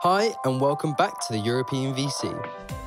Hi, and welcome back to the European VC,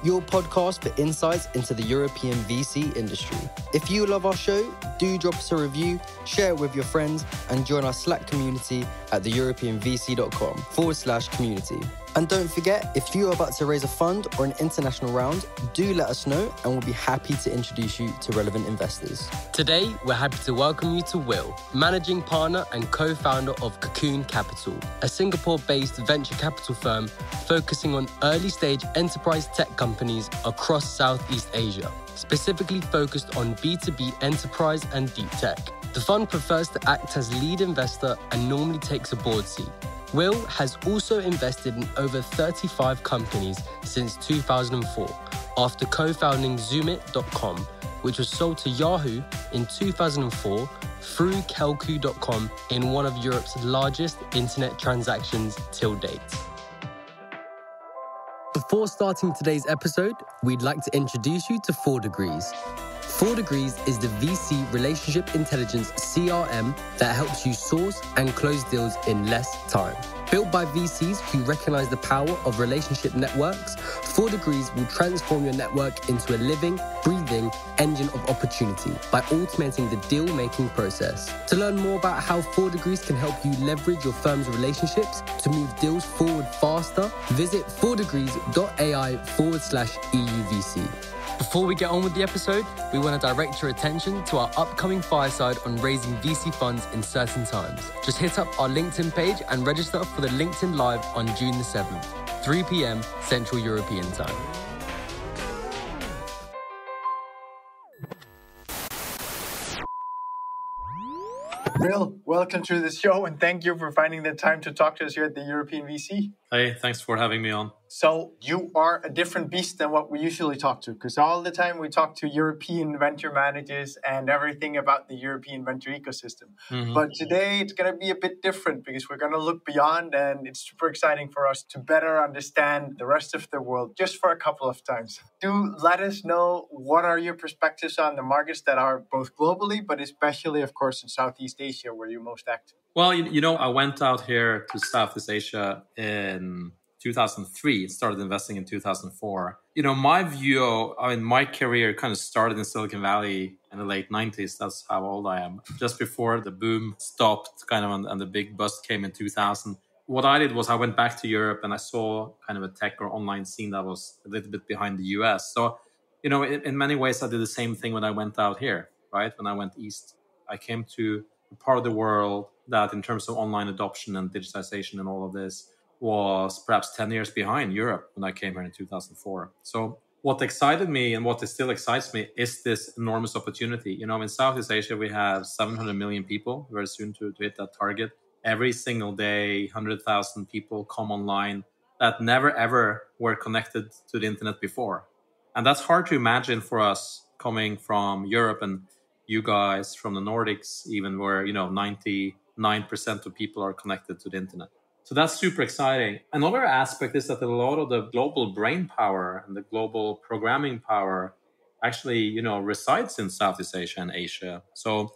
your podcast for insights into the European VC industry. If you love our show, do drop us a review, share it with your friends, and join our Slack community at theeuropeanvc.com forward slash community. And don't forget, if you are about to raise a fund or an international round, do let us know and we'll be happy to introduce you to relevant investors. Today, we're happy to welcome you to Will, managing partner and co founder of Cocoon Capital, a Singapore based venture capital firm focusing on early stage enterprise tech companies across Southeast Asia, specifically focused on B2B enterprise and deep tech. The fund prefers to act as lead investor and normally takes a board seat. Will has also invested in over 35 companies since 2004 after co founding Zoomit.com, which was sold to Yahoo in 2004 through Kelkoo.com in one of Europe's largest internet transactions till date. Before starting today's episode, we'd like to introduce you to 4 Degrees. 4 Degrees is the VC relationship intelligence CRM that helps you source and close deals in less time. Built by VCs who recognize the power of relationship networks, 4 Degrees will transform your network into a living, breathing engine of opportunity by automating the deal making process. To learn more about how 4 Degrees can help you leverage your firm's relationships to move deals forward faster, visit 4degrees.ai forward slash EUVC. Before we get on with the episode, we want to direct your attention to our upcoming fireside on raising VC funds in certain times. Just hit up our LinkedIn page and register for the LinkedIn Live on June the 7th, 3 p.m. Central European Time. Will, welcome to the show and thank you for finding the time to talk to us here at the European VC. Hey, thanks for having me on. So, you are a different beast than what we usually talk to because all the time we talk to European venture managers and everything about the European venture ecosystem. Mm-hmm. But today it's going to be a bit different because we're going to look beyond and it's super exciting for us to better understand the rest of the world just for a couple of times. Do let us know what are your perspectives on the markets that are both globally, but especially, of course, in Southeast Asia where you're most active. Well, you, you know, I went out here to Southeast Asia in 2003 started investing in 2004 you know my view i mean my career kind of started in silicon valley in the late 90s that's how old i am. Just before the boom stopped kind of and, the big bust came in 2000 what i did was i went back to europe and i saw kind of a tech or online scene that was a little bit behind the us so you know in, in many ways i did the same thing when i went out here right? When i went east i came to a part of the world that in terms of online adoption and digitization and all of this was perhaps 10 years behind Europe when I came here in 2004. So what excited me and what still excites me is this enormous opportunity. You know, in Southeast Asia, we have 700 million people, very soon to, to hit that target. Every single day, 100,000 people come online that never ever were connected to the internet before. And that's hard to imagine for us coming from Europe and you guys from the Nordics, even where, you know, 99% of people are connected to the internet. So that's super exciting. Another aspect is that a lot of the global brain power and the global programming power actually, you know, resides in Southeast Asia and Asia. So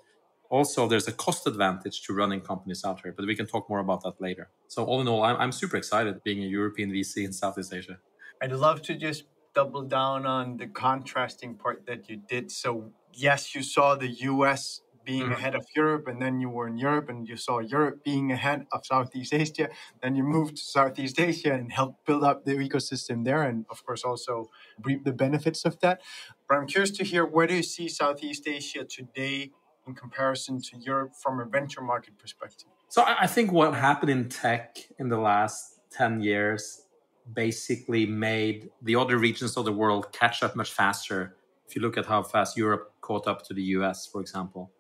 also there's a cost advantage to running companies out here, but we can talk more about that later. So all in all, I'm, I'm super excited being a European VC in Southeast Asia. I'd love to just double down on the contrasting part that you did. So yes, you saw the US being mm. ahead of Europe, and then you were in Europe and you saw Europe being ahead of Southeast Asia. Then you moved to Southeast Asia and helped build up the ecosystem there, and of course also reap the benefits of that. But I'm curious to hear where do you see Southeast Asia today in comparison to Europe from a venture market perspective? So I think what happened in tech in the last 10 years basically made the other regions of the world catch up much faster. If you look at how fast Europe caught up to the US, for example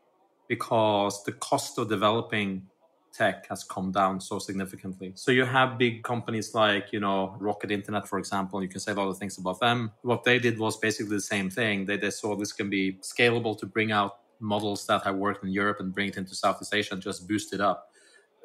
because the cost of developing tech has come down so significantly. So you have big companies like, you know, Rocket Internet, for example. You can say a lot of things about them. What they did was basically the same thing. They, they saw this can be scalable to bring out models that have worked in Europe and bring it into Southeast Asia and just boost it up.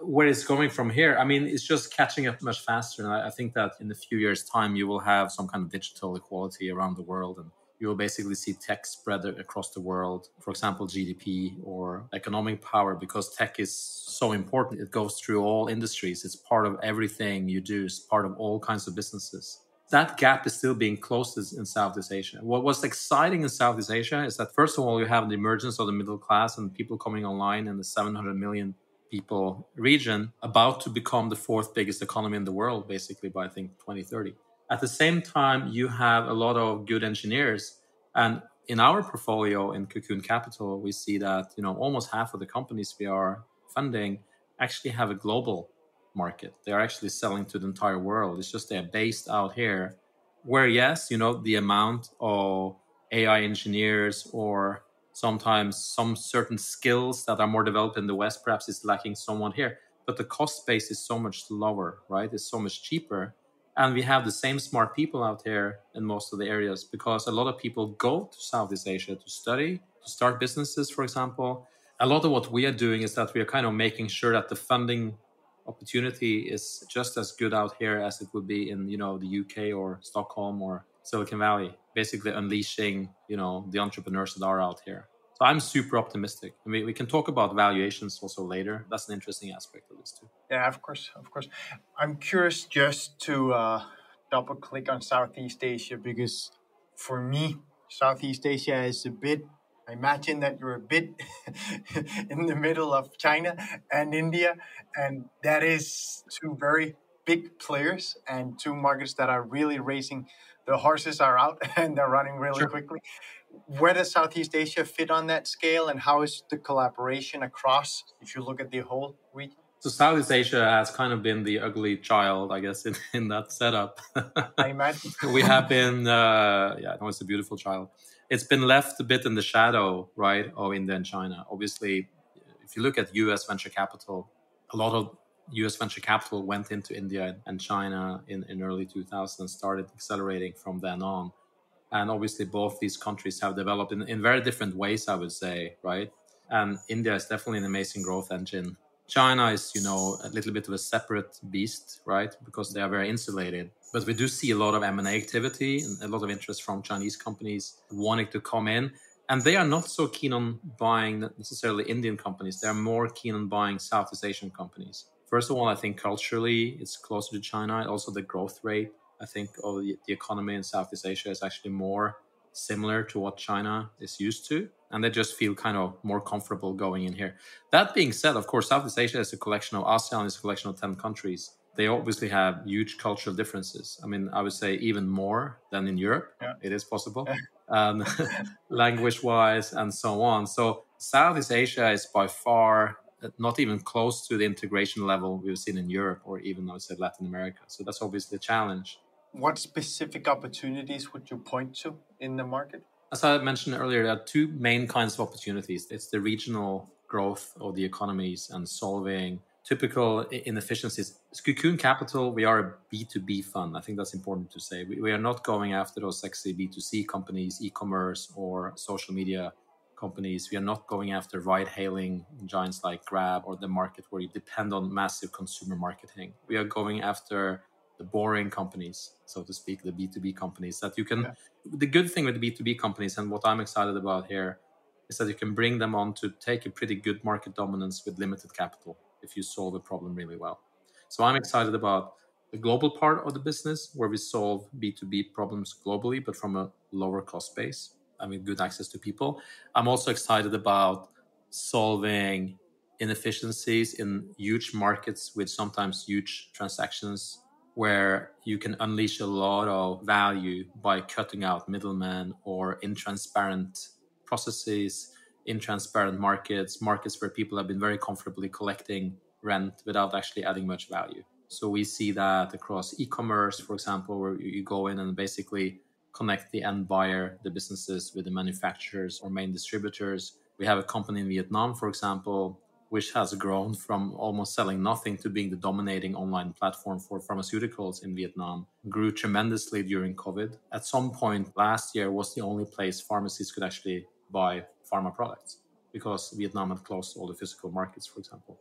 Where it's going from here, I mean, it's just catching up much faster. And I, I think that in a few years' time, you will have some kind of digital equality around the world. And you will basically see tech spread across the world. For example, GDP or economic power, because tech is so important. It goes through all industries. It's part of everything you do. It's part of all kinds of businesses. That gap is still being closed in Southeast Asia. What was exciting in Southeast Asia is that first of all, you have the emergence of the middle class and people coming online in the 700 million people region, about to become the fourth biggest economy in the world, basically by I think 2030 at the same time, you have a lot of good engineers. And in our portfolio in Cocoon Capital, we see that you know almost half of the companies we are funding actually have a global market. They are actually selling to the entire world. It's just they're based out here. Where yes, you know the amount of AI engineers or sometimes some certain skills that are more developed in the West perhaps is lacking somewhat here. But the cost base is so much lower, right? It's so much cheaper and we have the same smart people out here in most of the areas because a lot of people go to southeast asia to study to start businesses for example. A lot of what we are doing is that we are kind of making sure that the funding opportunity is just as good out here as it would be in you know the uk or stockholm or silicon valley basically unleashing you know the entrepreneurs that are out here so I'm super optimistic. I mean, we can talk about valuations also later. That's an interesting aspect of this too. Yeah, of course, of course. I'm curious just to uh, double click on Southeast Asia because for me, Southeast Asia is a bit. I imagine that you're a bit in the middle of China and India, and that is two very big players and two markets that are really racing. The horses are out and they're running really sure. quickly where does Southeast Asia fit on that scale, and how is the collaboration across? If you look at the whole region. So Southeast Asia has kind of been the ugly child, I guess, in, in that setup. I imagine we have been, uh, yeah, no, it's a beautiful child. It's been left a bit in the shadow, right, of India and China. Obviously, if you look at U.S. venture capital, a lot of U.S. venture capital went into India and China in, in early 2000 and started accelerating from then on and obviously both these countries have developed in, in very different ways i would say right? And india is definitely an amazing growth engine. China is you know a little bit of a separate beast right? Because they are very insulated. But we do see a lot of m&a activity and a lot of interest from chinese companies wanting to come in. And they are not so keen on buying necessarily indian companies. They're more keen on buying southeast asian companies. First of all i think culturally it's closer to china also the growth rate I think of the, the economy in Southeast Asia is actually more similar to what China is used to, and they just feel kind of more comfortable going in here. That being said, of course, Southeast Asia is a collection of ASEAN is a collection of ten countries. They obviously have huge cultural differences. I mean, I would say even more than in Europe. Yeah. It is possible, um, language-wise, and so on. So Southeast Asia is by far not even close to the integration level we've seen in Europe or even I would say Latin America. So that's obviously a challenge what specific opportunities would you point to in the market? As I mentioned earlier, there are two main kinds of opportunities. It's the regional growth of the economies and solving typical inefficiencies. Cocoon Capital, we are a B2B fund. I think that's important to say. We, we are not going after those sexy B2C companies, e commerce, or social media companies. We are not going after ride hailing giants like Grab or the market where you depend on massive consumer marketing. We are going after the boring companies, so to speak, the B2B companies that you can. Yeah. The good thing with the B2B companies and what I'm excited about here is that you can bring them on to take a pretty good market dominance with limited capital if you solve a problem really well. So I'm excited about the global part of the business where we solve B2B problems globally, but from a lower cost base. I mean, good access to people. I'm also excited about solving inefficiencies in huge markets with sometimes huge transactions where you can unleash a lot of value by cutting out middlemen or intransparent processes, intransparent markets, markets where people have been very comfortably collecting rent without actually adding much value. So we see that across e-commerce, for example, where you go in and basically connect the end buyer, the businesses with the manufacturers or main distributors. We have a company in Vietnam, for example, which has grown from almost selling nothing to being the dominating online platform for pharmaceuticals in Vietnam, grew tremendously during COVID. At some point last year was the only place pharmacies could actually buy pharma products because Vietnam had closed all the physical markets, for example.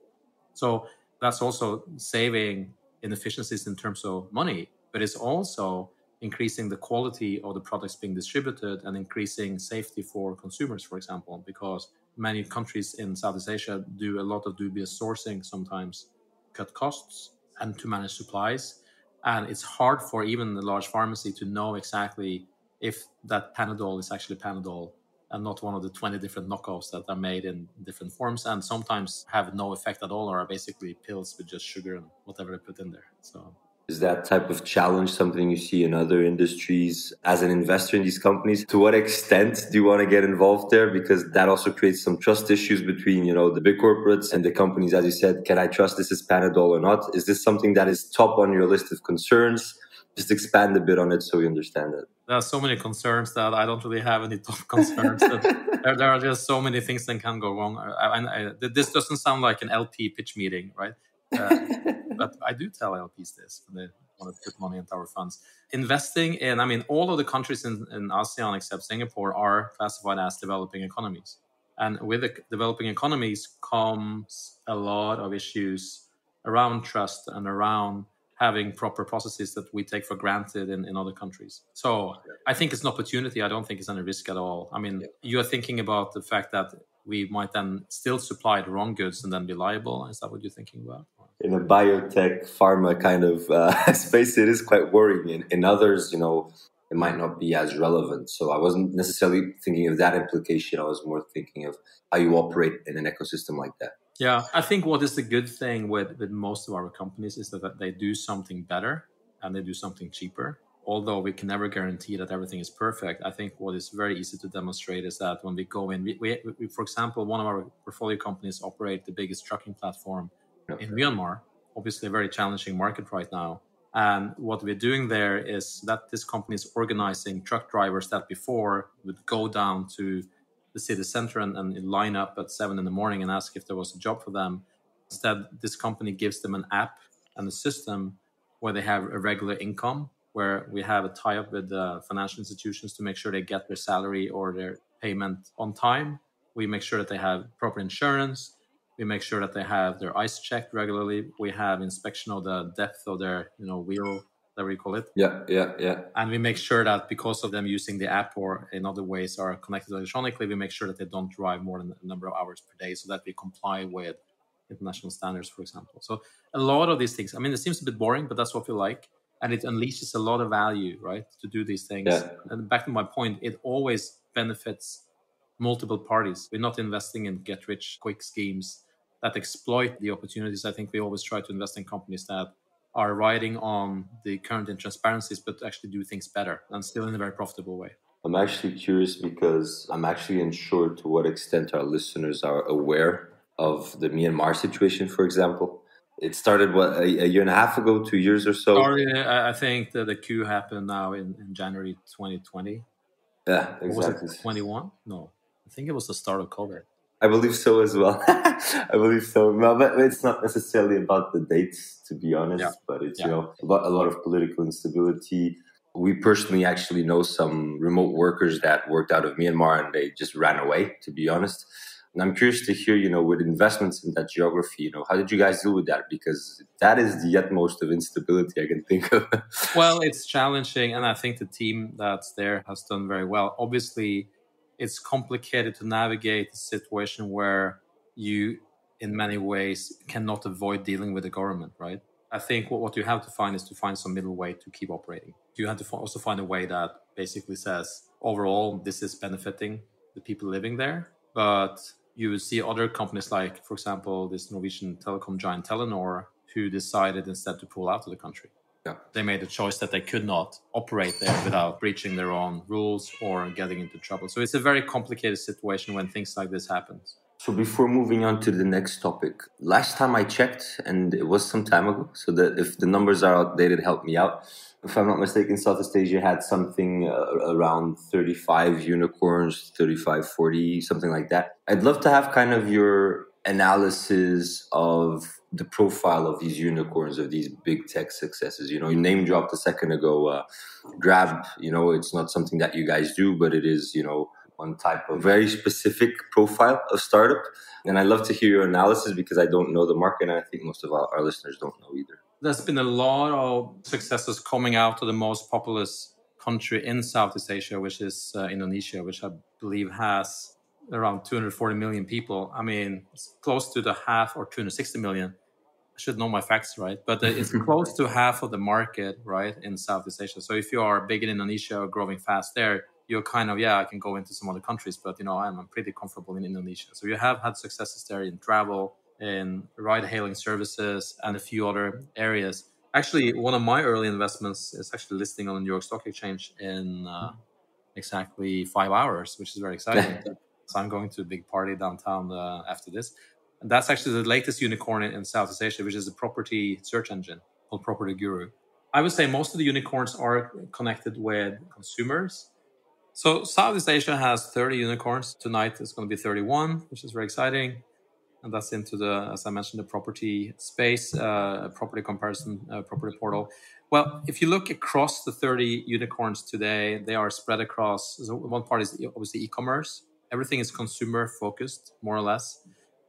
So that's also saving inefficiencies in terms of money, but it's also increasing the quality of the products being distributed and increasing safety for consumers, for example, because many countries in Southeast Asia do a lot of dubious sourcing sometimes, cut costs and to manage supplies. And it's hard for even the large pharmacy to know exactly if that Panadol is actually Panadol and not one of the 20 different knockoffs that are made in different forms and sometimes have no effect at all or are basically pills with just sugar and whatever they put in there. So is that type of challenge something you see in other industries as an investor in these companies? To what extent do you want to get involved there? Because that also creates some trust issues between, you know, the big corporates and the companies. As you said, can I trust this is Panadol or not? Is this something that is top on your list of concerns? Just expand a bit on it so we understand it. There are so many concerns that I don't really have any top concerns. there, there, are just so many things that can go wrong. And this doesn't sound like an LP pitch meeting, right? Uh, but I do tell LPs this when they want to put money into our funds. Investing in, I mean, all of the countries in, in ASEAN except Singapore are classified as developing economies. And with the developing economies comes a lot of issues around trust and around having proper processes that we take for granted in, in other countries. So I think it's an opportunity. I don't think it's any risk at all. I mean, yeah. you're thinking about the fact that we might then still supply the wrong goods and then be liable. Is that what you're thinking about? In a biotech, pharma kind of uh, space, it is quite worrying. In, in others, you know, it might not be as relevant. So I wasn't necessarily thinking of that implication. I was more thinking of how you operate in an ecosystem like that. Yeah, I think what is the good thing with, with most of our companies is that, they do something better and they do something cheaper although we can never guarantee that everything is perfect, I think what is very easy to demonstrate is that when we go in, we, we, we for example, one of our portfolio companies operate the biggest trucking platform in Myanmar, obviously a very challenging market right now. And what we're doing there is that this company is organizing truck drivers that before would go down to the city center and, and line up at seven in the morning and ask if there was a job for them. Instead, this company gives them an app and a system where they have a regular income where we have a tie up with the financial institutions to make sure they get their salary or their payment on time. We make sure that they have proper insurance. We make sure that they have their eyes checked regularly. We have inspection of the depth of their, you know, wheel, that we call it. Yeah, yeah, yeah. And we make sure that because of them using the app or in other ways are connected electronically, we make sure that they don't drive more than a number of hours per day so that we comply with international standards, for example. So a lot of these things, I mean, it seems a bit boring, but that's what we like and it unleashes a lot of value, right, to do these things. Yeah. And back to my point, it always benefits multiple parties. We're not investing in get rich quick schemes that exploit the opportunities. I think we always try to invest in companies that are riding on the current intransparencies, but actually do things better and still in a very profitable way. I'm actually curious because I'm actually unsure to what extent our listeners are aware of the Myanmar situation, for example it started what a, a, year and a half ago, two years or so. Sorry, I think that the coup happened now in, in January 2020. Yeah, exactly. Twenty one? No, I think it was the start of COVID. I believe so as well. I believe so. Well, but it's not necessarily about the dates, to be honest. Yeah. But it's yeah. you know about a lot of political instability. We personally actually know some remote workers that worked out of Myanmar and they just ran away. To be honest, and I'm curious to hear, you know, with investments in that geography, you know, how did you guys deal with that? Because that is the utmost of instability I can think of. well, it's challenging, and I think the team that's there has done very well. Obviously, it's complicated to navigate a situation where you, in many ways, cannot avoid dealing with the government, right? I think what, what you have to find is to find some middle way to keep operating. You have to also find a way that basically says, overall, this is benefiting the people living there, but you see other companies like, for example, this Norwegian telecom giant Telenor, who decided instead to pull out of the country. Yeah. They made a choice that they could not operate there without breaching their own rules or getting into trouble. So it's a very complicated situation when things like this happen. So before moving on to the next topic, last time I checked, and it was some time ago, so that if the numbers are outdated, help me out if I'm not mistaken, Southeast Asia had something uh, around 35 unicorns, 35, 40, something like that. I'd love to have kind of your analysis of the profile of these unicorns, of these big tech successes. You know, you name dropped a second ago, uh, Grab, you know, it's not something that you guys do, but it is, you know, one type of very specific profile of startup. And I'd love to hear your analysis because I don't know the market and I think most of our, our listeners don't know either there's been a lot of successes coming out of the most populous country in Southeast Asia, which is uh, Indonesia, which I believe has around 240 million people. I mean, it's close to the half or 260 million. I should know my facts right, but uh, it's close to half of the market, right, in Southeast Asia. So if you are big in Indonesia, growing fast there, you're kind of yeah, I can go into some other countries, but you know I'm, I'm pretty comfortable in Indonesia. So you have had successes there in travel, in ride-hailing services, and a few other areas. Actually, one of my early investments is actually listing on the New York Stock Exchange in uh, exactly five hours, which is very exciting. so I'm going to a big party downtown uh, after this. And that's actually the latest unicorn in, in Southeast Asia, which is a property search engine called PropertyGuru. I would say most of the unicorns are connected with consumers. So Southeast Asia has 30 unicorns. Tonight it's going to be 31, which is very exciting and that's into the, as I mentioned, the property space, uh, property comparison, uh, property portal. Well, if you look across the 30 unicorns today, they are spread across. So one part is obviously e-commerce. Everything is consumer focused, more or less.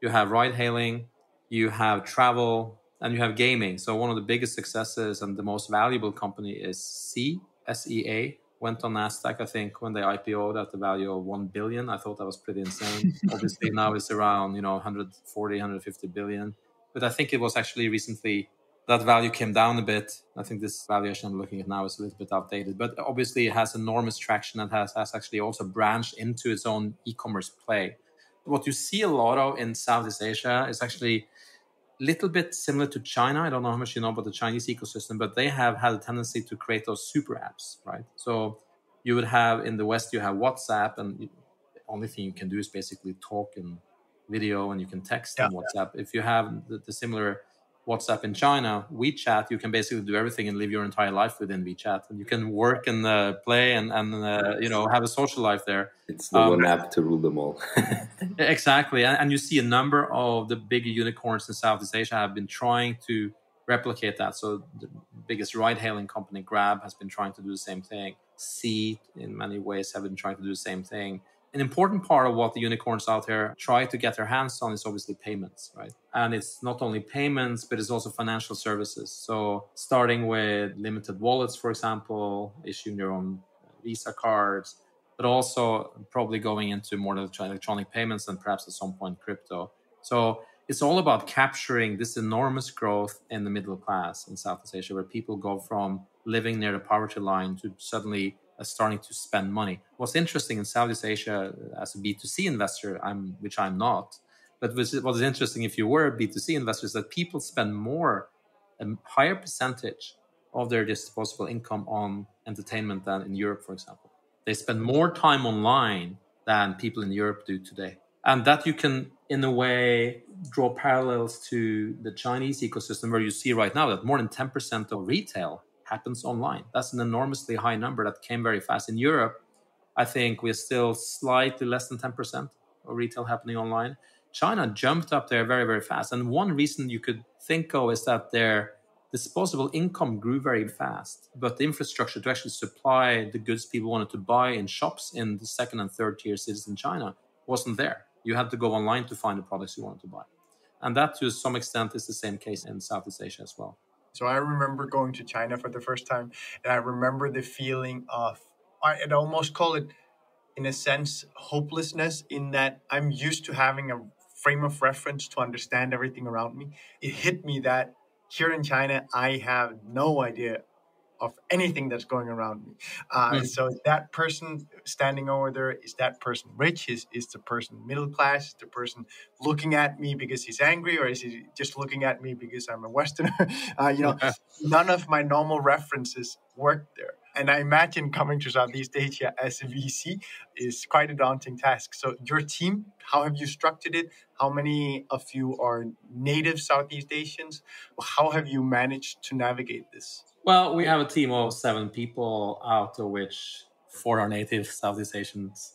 You have ride hailing, you have travel, and you have gaming. So one of the biggest successes and the most valuable company is Sea, S E A, went on Nasdaq. I think when they IPO'd at the value of one billion, I thought that was pretty insane. Obviously now it's around you know 140, 150 billion. But I think it was actually recently that value came down a bit. I think this valuation I'm looking at now is a little bit outdated, but obviously it has enormous traction and has, has actually also branched into its own e-commerce play. What you see a lot of in Southeast Asia is actually a little bit similar to China. I don't know how much you know about the Chinese ecosystem, but they have had a tendency to create those super apps, right? So you would have in the West, you have WhatsApp, and the only thing you can do is basically talk and video, and you can text yeah, on WhatsApp. Yeah. If you have the, the similar WhatsApp in China, WeChat, you can basically do everything and live your entire life within WeChat, and you can work and uh, play and, and uh, you know have a social life there. It's the um, one app to rule them all. exactly, and, and, you see a number of the bigger unicorns in Southeast Asia have been trying to replicate that. So the biggest ride-hailing company, Grab, has been trying to do the same thing. Sea, in many ways, have been trying to do the same thing an important part of what the unicorns out there try to get their hands on is obviously payments, right? And it's not only payments, but it's also financial services. So starting with limited wallets, for example, issuing your own Visa cards, but also probably going into more electronic payments and perhaps at some point crypto. So it's all about capturing this enormous growth in the middle class in Southeast Asia, where people go from living near the poverty line to suddenly uh, starting to spend money. What's interesting in Southeast Asia uh, as a B2C investor, I'm, which I'm not, but what is interesting if you were a B2C investor is that people spend more, a higher percentage of their disposable income on entertainment than in Europe, for example. They spend more time online than people in Europe do today. And that you can, in a way, draw parallels to the Chinese ecosystem where you see right now that more than 10% of retail happens online. That's an enormously high number that came very fast. In Europe, I think we're still slightly less than 10% of retail happening online. China jumped up there very, very fast. And one reason you could think of is that their disposable income grew very fast, but the infrastructure to actually supply the goods people wanted to buy in shops in the second and third tier cities in China wasn't there. You had to go online to find the products you wanted to buy. And that, to some extent, is the same case in Southeast Asia as well. So I remember going to China for the first time, and I remember the feeling of I'd almost call it, in a sense, hopelessness. In that I'm used to having a frame of reference to understand everything around me. It hit me that here in China, I have no idea of anything that's going around me. Uh, mm. So that person standing over there is that person rich? Is is the person middle class? Is the person looking at me because he's angry, or is he just looking at me because I'm a Westerner? Uh, you know, none of my normal references work there. And I imagine coming to Southeast Asia as a VC is quite a daunting task. So, your team, how have you structured it? How many of you are native Southeast Asians? How have you managed to navigate this? Well, we have a team of seven people, out of which four are native Southeast Asians,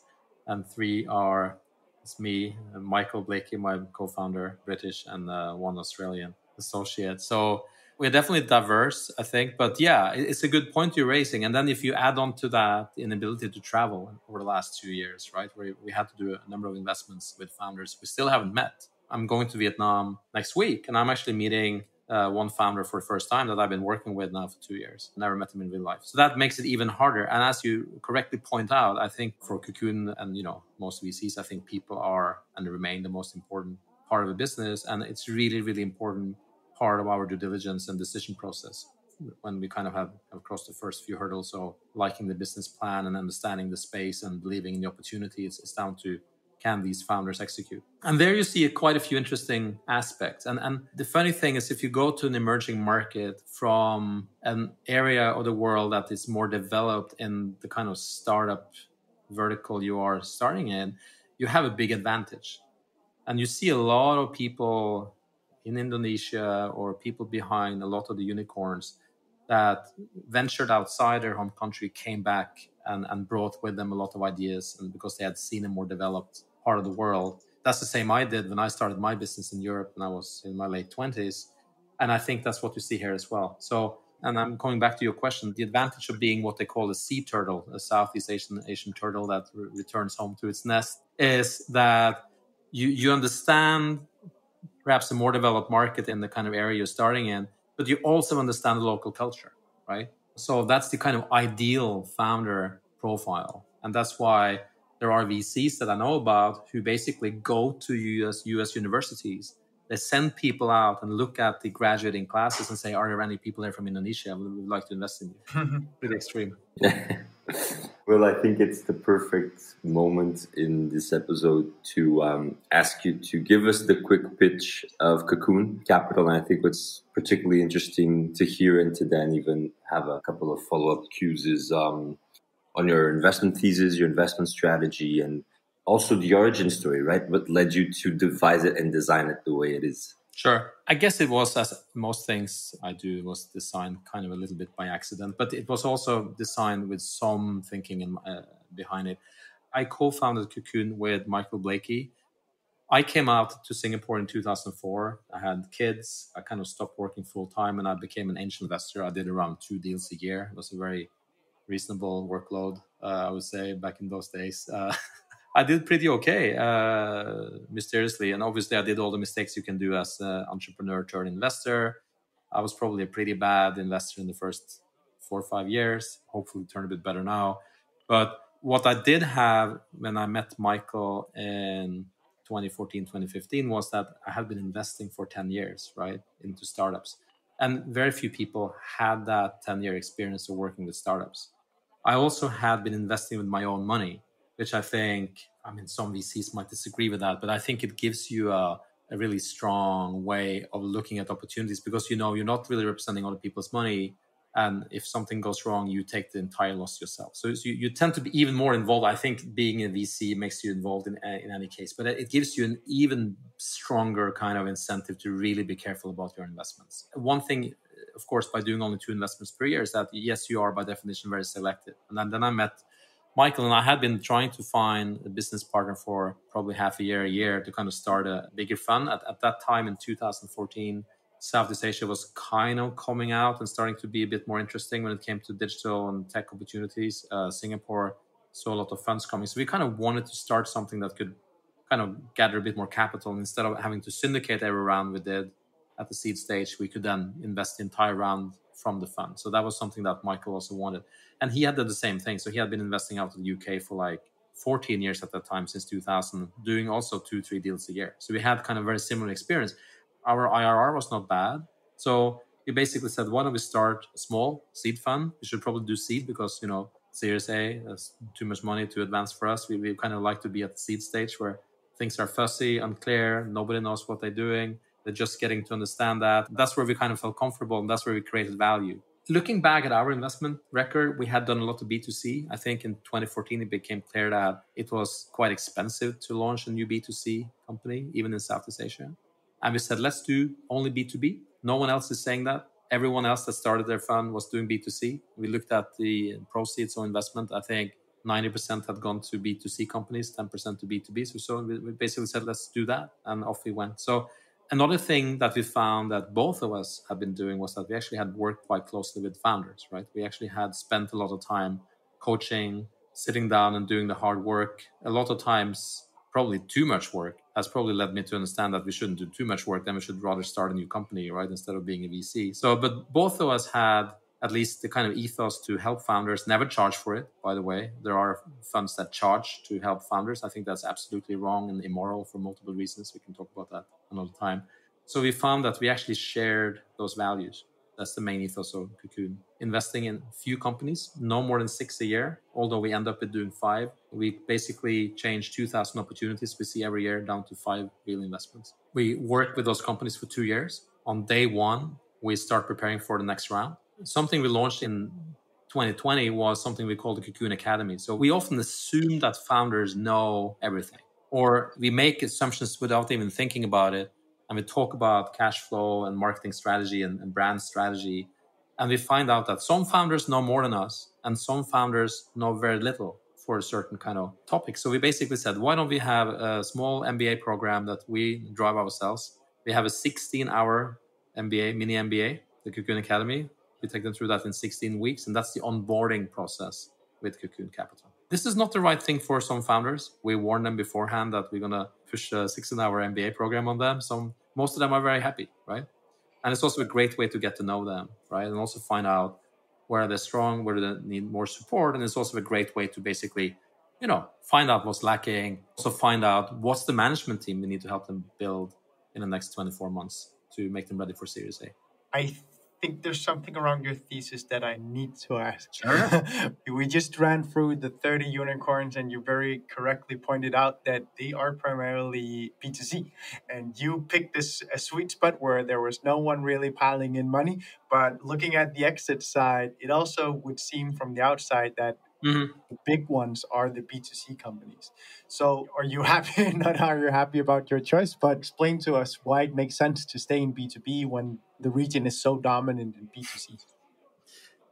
and three are it's me, Michael Blakley, my co-founder, British, and uh, one Australian associate. So we're definitely diverse, I think. But yeah, it's a good point you're raising. And then if you add on to that inability to travel over the last two years, right, where we had to do a number of investments with founders we still haven't met. I'm going to Vietnam next week, and I'm actually meeting uh, one founder for the first time that I've been working with now for two years. Never met him in real life, so that makes it even harder. And as you correctly point out, I think for Cocoon and you know most VCs, I think people are and remain the most important part of a business, and it's really really important part of our due diligence and decision process when we kind of have, have crossed the first few hurdles of liking the business plan and understanding the space and believing in the opportunity. It's, it's down to can these founders execute? And there you see quite a few interesting aspects. And, and the funny thing is, if you go to an emerging market from an area of the world that is more developed in the kind of startup vertical you are starting in, you have a big advantage. And you see a lot of people in Indonesia or people behind a lot of the unicorns that ventured outside their home country came back and, and brought with them a lot of ideas and because they had seen a more developed part of the world. That's the same I did when I started my business in Europe when I was in my late 20s. And I think that's what you see here as well. So, and I'm coming back to your question. The advantage of being what they call a sea turtle, a Southeast Asian Asian turtle that re- returns home to its nest, is that you you understand perhaps a more developed market in the kind of area you're starting in, but you also understand the local culture, right? So that's the kind of ideal founder profile, and that's why there are VCs that I know about who basically go to US US universities. They send people out and look at the graduating classes and say, "Are there any people here from Indonesia? We would like to invest in you." Pretty extreme. well, I think it's the perfect moment in this episode to um, ask you to give us the quick pitch of Cocoon Capital. And I think what's particularly interesting to hear and to then even have a couple of follow up cues is um, on your investment thesis, your investment strategy, and also the origin story, right? What led you to devise it and design it the way it is? Sure. I guess it was, as most things I do, was designed kind of a little bit by accident, but it was also designed with some thinking in, uh, behind it. I co founded Cocoon with Michael Blakley. I came out to Singapore in 2004. I had kids. I kind of stopped working full time and I became an angel investor. I did around two deals a year. It was a very reasonable workload, uh, I would say, back in those days. Uh, I did pretty okay, uh, mysteriously. And obviously, I did all the mistakes you can do as an entrepreneur turned investor. I was probably a pretty bad investor in the first four or five years. Hopefully, turn a bit better now. But what I did have when I met Michael in 2014, 2015 was that I had been investing for 10 years, right, into startups. And very few people had that 10 year experience of working with startups. I also had been investing with my own money which I think, I mean, some VCs might disagree with that, but I think it gives you a, a really strong way of looking at opportunities because you know you're not really representing other people's money and if something goes wrong you take the entire loss yourself. So you, you tend to be even more involved. I think being a vc makes you involved in, in any case but it gives you an even stronger kind of incentive to really be careful about your investments. One thing of course by doing only two investments per year is that yes you are by definition very selective and then, then i met Michael and I had been trying to find a business partner for probably half a year, a year to kind of start a bigger fund. At, at that time in 2014, Southeast Asia was kind of coming out and starting to be a bit more interesting when it came to digital and tech opportunities. Uh, Singapore saw a lot of funds coming. So we kind of wanted to start something that could kind of gather a bit more capital. instead of having to syndicate every round we did at the seed stage, we could then invest the entire round from the fund. So that was something that Michael also wanted and he had done the same thing. So he had been investing out of the UK for like 14 years at that time since 2000, doing also two, three deals a year. So we had kind of very similar experience. Our IRR was not bad. So he basically said, why don't we start a small seed fund? We should probably do seed because, you know, Series A, is too much money to advance for us. We, we kind of like to be at the seed stage where things are fussy, unclear, nobody knows what they're doing. They're just getting to understand that. That's where we kind of felt comfortable and that's where we created value looking back at our investment record, we had done a lot of B2C. I think in 2014, it became clear that it was quite expensive to launch a new B2C company, even in Southeast Asia. And we said, let's do only B2B. No one else is saying that. Everyone else that started their fund was doing B2C. We looked at the proceeds of investment. I think 90% had gone to B2C companies, 10% to B2B. So, so we basically said, let's do that. And off we went. So another thing that we found that both of us have been doing was that we actually had worked quite closely with founders, right? We actually had spent a lot of time coaching, sitting down and doing the hard work, a lot of times, probably too much work has probably led me to understand that we shouldn't do too much work. Then we should rather start a new company, right, instead of being a VC. So, but both of us had at least the kind of ethos to help founders. Never charge for it, by the way. There are funds that charge to help founders. I think that's absolutely wrong and immoral for multiple reasons. We can talk about that another time. So we found that we actually shared those values. That's the main ethos of Cocoon. Investing in few companies, no more than six a year, although we end up with doing five. We basically change 2,000 opportunities we see every year down to five real investments. We work with those companies for two years. On day one, we start preparing for the next round. Something we launched in 2020 was something we call the Cocoon Academy. So we often assume that founders know everything, or we make assumptions without even thinking about it and we talk about cash flow and marketing strategy and, and, brand strategy. And we find out that some founders know more than us, and some founders know very little for a certain kind of topic. So we basically said, why don't we have a small MBA program that we drive ourselves? We have a 16 hour MBA, mini MBA, the Cocoon Academy. We take them through that in 16 weeks, and that's the onboarding process with Cocoon Capital. This is not the right thing for some founders. We warn them beforehand that we're going to push a 16 hour MBA program on them. Some most of them are very happy, right? And it's also a great way to get to know them, right? And also find out where they're strong, where they need more support. And it's also a great way to basically, you know, find out what's lacking. Also find out what's the management team we need to help them build in the next 24 months to make them ready for Series A. I think there's something around your thesis that I need to ask. Sure. we just ran through the 30 unicorns, and you very correctly pointed out that they are primarily B2C. And you picked this a sweet spot where there was no one really piling in money. But looking at the exit side, it also would seem from the outside that Mm-hmm. The big ones are the B2C companies. So, are you happy? Not are you happy about your choice, but explain to us why it makes sense to stay in B2B when the region is so dominant in B2C?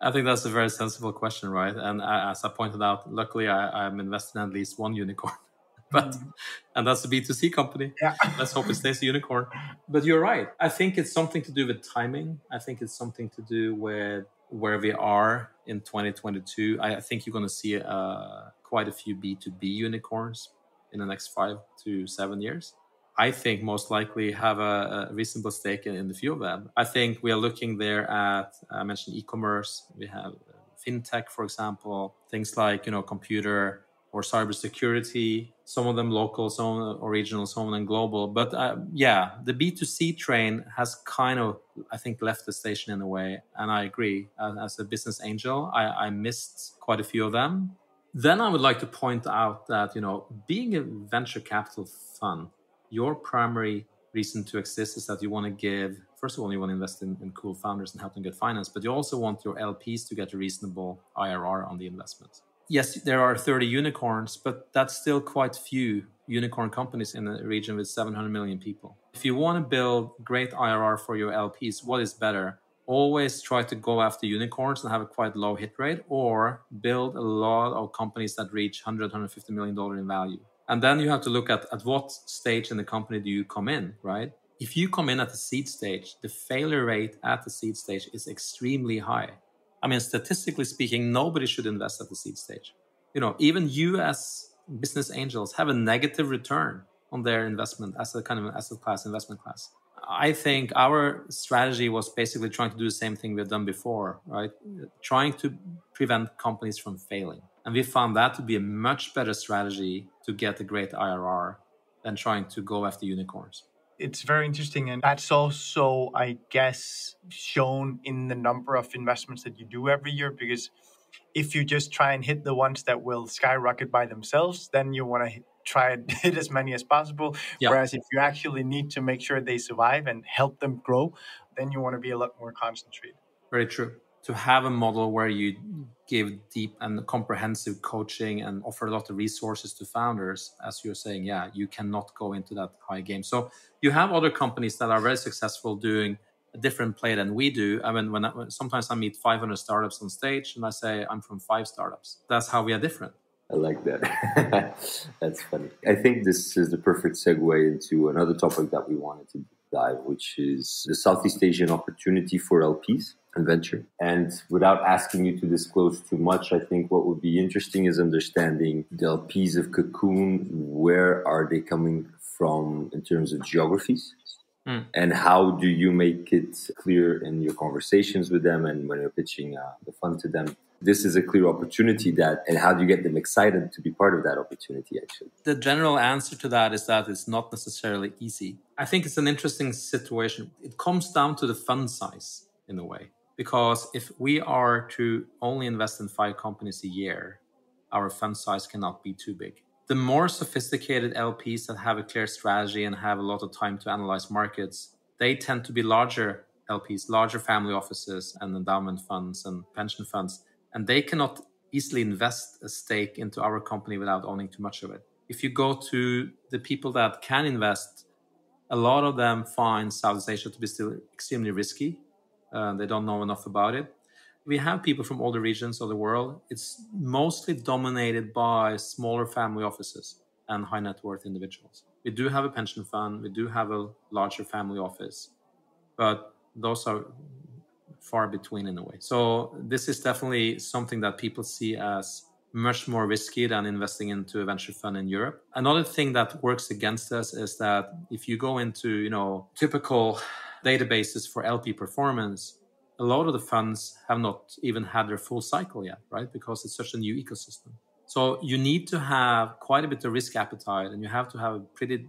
I think that's a very sensible question, right? And as I pointed out, luckily I, am invested in at least one unicorn, but mm. and that's a B2C company. Yeah. Let's hope it stays a unicorn. But you're right. I think it's something to do with timing. I think it's something to do with where we are in 2022. I, think you're going to see uh, quite a few B2B unicorns in the next five to seven years. I think most likely have a, a reasonable stake in, in, the few of them. I think we are looking there at I mentioned e-commerce. We have uh, fintech, for example, things like you know computer or cybersecurity. Some of them local, some of them regional, some of them global. But uh, yeah, the B2C train has kind of I think left the station in a way, and I agree. As, as a business angel, I, I missed quite a few of them. Then I would like to point out that you know being a venture capital fund your primary reason to exist is that you want to give first of all you want to invest in, in cool founders and help them get finance but you also want your lps to get a reasonable irr on the investment yes there are 30 unicorns but that's still quite few unicorn companies in a region with 700 million people if you want to build great irr for your lps what is better always try to go after unicorns and have a quite low hit rate or build a lot of companies that reach 100 150 million dollar in value and then you have to look at at what stage in the company do you come in, right? If you come in at the seed stage, the failure rate at the seed stage is extremely high. I mean, statistically speaking, nobody should invest at the seed stage. You know, even US business angels have a negative return on their investment as a kind of an asset class, investment class. I think our strategy was basically trying to do the same thing we've done before, right? Trying to prevent companies from failing. And we found that to be a much better strategy to get a great IRR than trying to go after unicorns. It's very interesting. And that's also, I guess, shown in the number of investments that you do every year. Because if you just try and hit the ones that will skyrocket by themselves, then you want to try and hit as many as possible. Whereas if you actually need to make sure they survive and help them grow, then you want to be a lot more concentrated. Very true to have a model where you give deep and comprehensive coaching and offer a lot of resources to founders as you're saying yeah you cannot go into that high game. So you have other companies that are very successful doing a different play than we do. I mean when, I, sometimes i meet 500 startups on stage and i say i'm from five startups. That's how we are different. I like that. That's funny. I think this is the perfect segue into another topic that we wanted to dive, which is the Southeast Asian opportunity for LPs venture. And without asking you to disclose too much, I think what would be interesting is understanding the LPs of Cocoon. Where are they coming from in terms of geographies? Mm. And how do you make it clear in your conversations with them and when you're pitching uh, the fund to them? This is a clear opportunity that, and how do you get them excited to be part of that opportunity actually? The general answer to that is that it's not necessarily easy. I think it's an interesting situation. It comes down to the fund size in a way because if we are to only invest in five companies a year, our fund size cannot be too big. The more sophisticated LPs that have a clear strategy and have a lot of time to analyze markets, they tend to be larger LPs, larger family offices and endowment funds and pension funds, and they cannot easily invest a stake into our company without owning too much of it. If you go to the people that can invest, a lot of them find Southeast Asia to be still extremely risky uh, they don't know enough about it. We have people from all the regions of the world. It's mostly dominated by smaller family offices and high net worth individuals. We do have a pension fund, we do have a larger family office, but those are far between in a way. So, this is definitely something that people see as much more risky than investing into a venture fund in Europe. Another thing that works against us is that if you go into, you know, typical databases for LP performance, a lot of the funds have not even had their full cycle yet, right? Because it's such a new ecosystem. So you need to have quite a bit of risk appetite and you have to have a pretty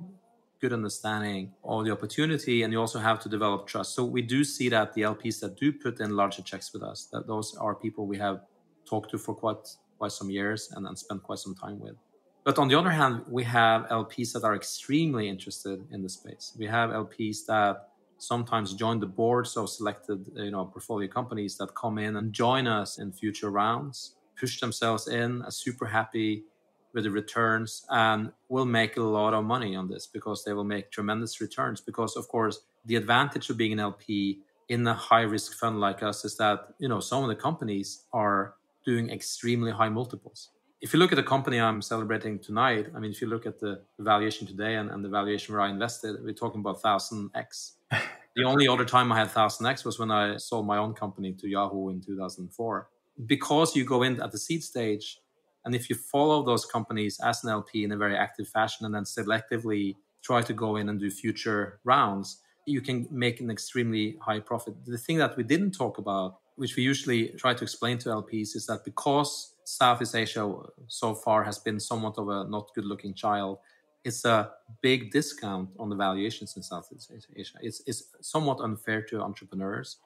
good understanding of the opportunity and you also have to develop trust. So we do see that the LPs that do put in larger checks with us, that those are people we have talked to for quite quite some years and, and spent quite some time with. But on the other hand, we have LPs that are extremely interested in the space. We have LPs that sometimes join the boards of selected you know portfolio companies that come in and join us in future rounds push themselves in are super happy with the returns and will make a lot of money on this because they will make tremendous returns. Because of course the advantage of being an lp in a high risk fund like us is that you know some of the companies are doing extremely high multiples if you look at the company I'm celebrating tonight, I mean, if you look at the valuation today and, and the valuation where I invested, we're talking about 1000x. the only other time I had 1000x was when I sold my own company to Yahoo in 2004. Because you go in at the seed stage, and if you follow those companies as an LP in a very active fashion and then selectively try to go in and do future rounds, you can make an extremely high profit. The thing that we didn't talk about, which we usually try to explain to LPs, is that because Southeast Asia so far has been somewhat of a not good looking child, it's a big discount on the valuations in Southeast Asia. It's, it's somewhat unfair to entrepreneurs.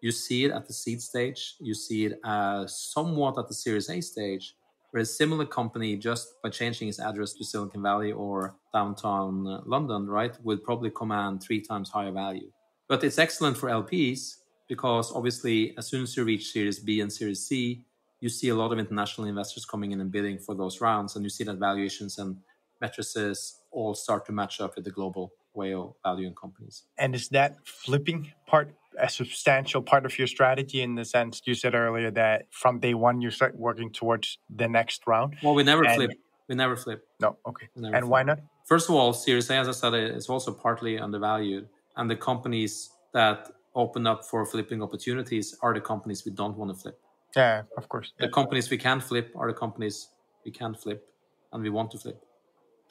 You see it at the seed stage, you see it uh, somewhat at the Series A stage, where a similar company, just by changing its address to Silicon Valley or downtown uh, London, right, would probably command three times higher value. But it's excellent for LPs because obviously, as soon as you reach Series B and Series C, you see a lot of international investors coming in and bidding for those rounds, and you see that valuations and matrices all start to match up with the global way of valuing companies. And is that flipping part a substantial part of your strategy in the sense you said earlier that from day one you start working towards the next round? Well, we never and flip. We never flip. No, okay. And flip. why not? First of all, Series A, as I said, is also partly undervalued, and the companies that open up for flipping opportunities are the companies we don't want to flip. Yeah, of course. The companies we can flip are the companies we can't flip, and we want to flip.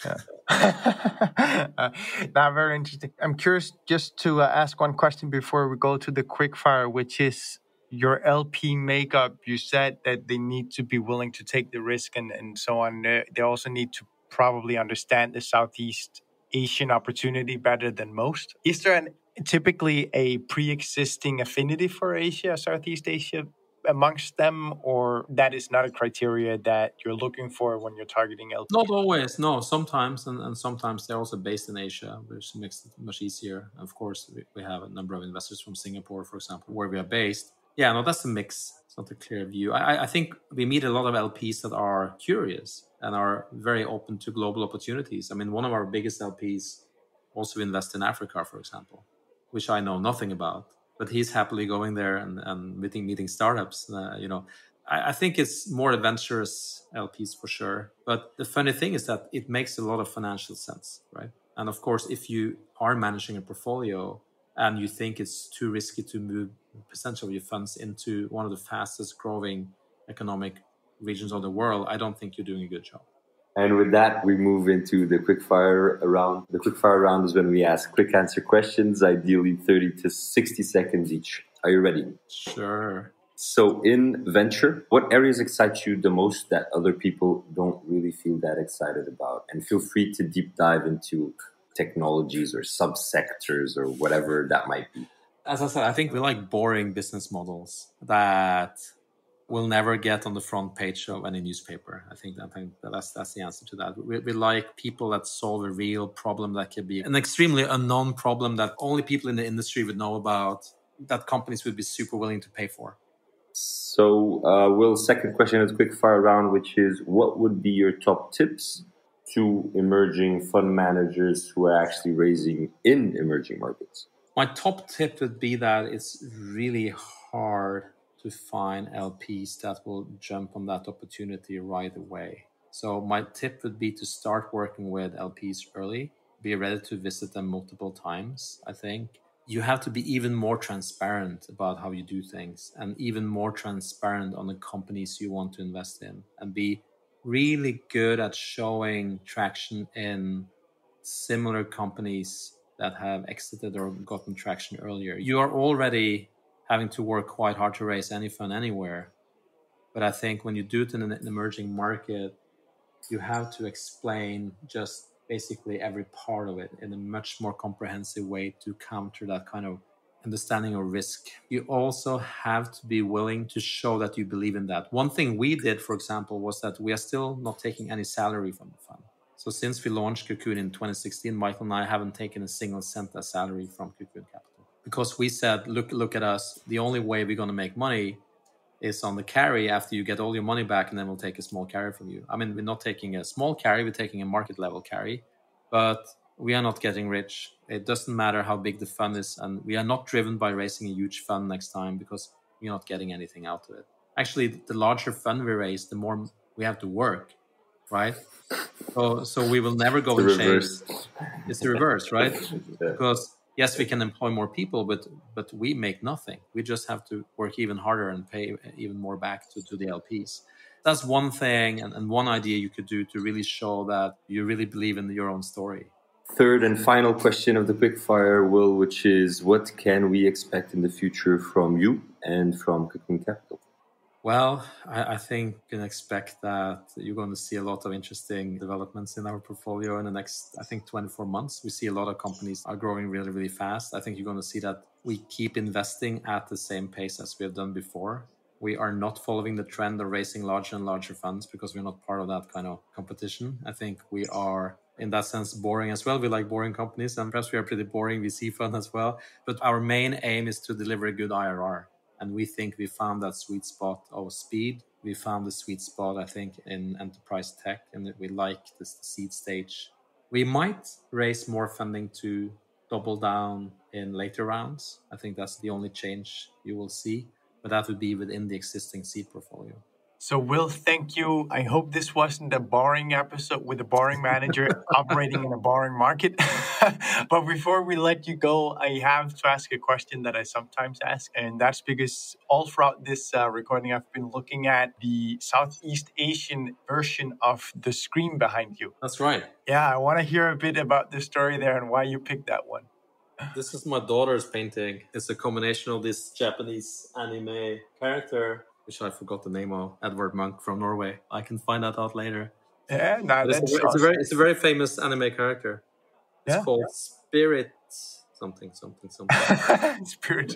Yeah. uh, very interesting. I'm curious just to uh, ask one question before we go to the quick fire, which is your LP makeup. You said that they need to be willing to take the risk and, and so on. They also need to probably understand the Southeast Asian opportunity better than most. Is there an, typically a pre existing affinity for Asia, Southeast Asia amongst them, or that is not a criteria that you're looking for when you're targeting LP? Not always. No, sometimes, and, and sometimes they're also based in Asia, which makes it much easier. Of course, we, we have a number of investors from Singapore, for example, where we are based. Yeah, no, that's a mix. It's not a clear view. I, I think we meet a lot of LPs that are curious and are very open to global opportunities. I mean, one of our biggest LPs also invest in Africa, for example, which I know nothing about but he's happily going there and, and meeting meeting startups. Uh, you know, I, I, think it's more adventurous LPs for sure. But the funny thing is that it makes a lot of financial sense, right? And of course, if you are managing a portfolio and you think it's too risky to move percentage of your funds into one of the fastest growing economic regions of the world, I don't think you're doing a good job. And with that, we move into the quickfire round. The quickfire round is when we ask quick answer questions, ideally 30 to 60 seconds each. Are you ready? Sure. So, in venture, what areas excite you the most that other people don't really feel that excited about? And feel free to deep dive into technologies or subsectors or whatever that might be. As I said, I think we like boring business models that will never get on the front page of any newspaper. I think I think that's that's the answer to that. We, we like people that solve a real problem that could be an extremely unknown problem that only people in the industry would know about, that companies would be super willing to pay for. So, uh, Will, second question is quick fire round, which is what would be your top tips to emerging fund managers who are actually raising in emerging markets? My top tip would be that it's really hard to find LPs that will jump on that opportunity right away. So, my tip would be to start working with LPs early, be ready to visit them multiple times, I think you have to be even more transparent about how you do things and even more transparent on the companies you want to invest in and be really good at showing traction in similar companies that have exited or gotten traction earlier. You are already having to work quite hard to raise any fund anywhere. But I think when you do it in an emerging market, you have to explain just basically every part of it in a much more comprehensive way to counter that kind of understanding of risk. You also have to be willing to show that you believe in that. One thing we did, for example, was that we are still not taking any salary from the fund. So since we launched Cocoon in 2016, Michael and I haven't taken a single cent as salary from Cocoon Capital because we said, look, look at us. The only way we're going to make money is on the carry after you get all your money back, and then we'll take a small carry from you. I mean, we're not taking a small carry, we're taking a market level carry, but we are not getting rich. It doesn't matter how big the fund is, and we are not driven by raising a huge fund next time because we're not getting anything out of it. Actually, the larger fund we raise, the more we have to work, right? So, so we will never go it's and change. It's the reverse, right? yeah. Because yes, we can employ more people, but but we make nothing. We just have to work even harder and pay even more back to, to the LPs. That's one thing and, and one idea you could do to really show that you really believe in your own story. Third and final question of the quickfire, Will, which is what can we expect in the future from you and from Cocoon Capital? Well, I, I, think you can expect that you're going to see a lot of interesting developments in our portfolio in the next, I think, 24 months. We see a lot of companies are growing really, really fast. I think you're going to see that we keep investing at the same pace as we have done before. We are not following the trend of raising larger and larger funds because we're not part of that kind of competition. I think we are in that sense boring as well. We like boring companies and perhaps we are pretty boring VC fund as well. But our main aim is to deliver a good IRR and we think we found that sweet spot of speed. We found the sweet spot, I think, in enterprise tech, and we like this seed stage. We might raise more funding to double down in later rounds. I think that's the only change you will see, but that would be within the existing seed portfolio. So, Will, thank you. I hope this wasn't a boring episode with a boring manager operating in a boring market. but before we let you go, I have to ask a question that I sometimes ask. And that's because all throughout this uh, recording, I've been looking at the Southeast Asian version of the screen behind you. That's right. Yeah, I want to hear a bit about the story there and why you picked that one. This is my daughter's painting. It's a combination of this Japanese anime character which I forgot the name of, Edward Munch from Norway. I can find that out later. Yeah, no, that's it's a, it's a, very it's a very famous anime character. It's yeah. called Spirit something something something. Spirit.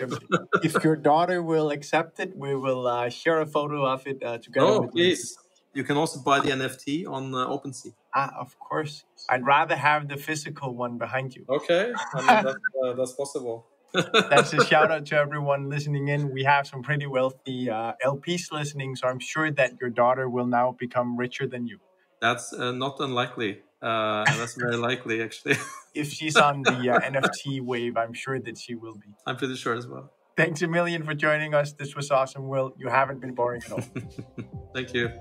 if your daughter will accept it, we will uh, share a photo of it uh, together. Oh, please. You. you can also buy the NFT on uh, OpenSea. Ah, of course. I'd rather have the physical one behind you. Okay, I mean, that's, uh, that's possible. That's a shout out to everyone listening in. We have some pretty wealthy uh, LPs listening, so I'm sure that your daughter will now become richer than you. That's uh, not unlikely. Uh, that's very likely, actually. if she's on the uh, NFT wave, I'm sure that she will be. I'm pretty sure as well. Thanks a million for joining us. This was awesome, Will. You haven't been boring at all. Thank you.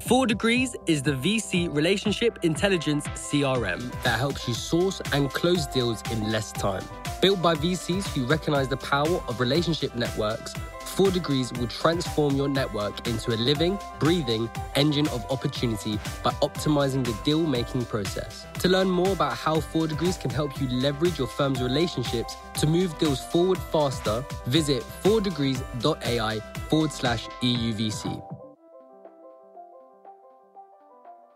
Four Degrees is the VC relationship intelligence CRM that helps you source and close deals in less time. Built by VCs who recognize the power of relationship networks, Four Degrees will transform your network into a living, breathing engine of opportunity by optimizing the deal making process. To learn more about how Four Degrees can help you leverage your firm's relationships to move deals forward faster, visit fourdegrees.ai forward slash EUVC.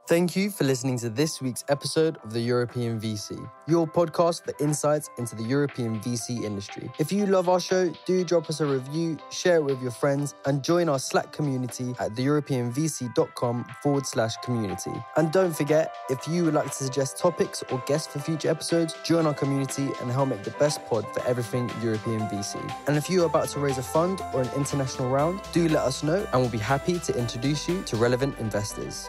Thank you for listening to this week's episode of the European VC, your podcast for insights into the European VC industry. If you love our show, do drop us a review, share it with your friends, and join our Slack community at theeuropeanvc.com forward slash community. And don't forget, if you would like to suggest topics or guests for future episodes, join our community and help make the best pod for everything European VC. And if you are about to raise a fund or an international round, do let us know and we'll be happy to introduce you to relevant investors.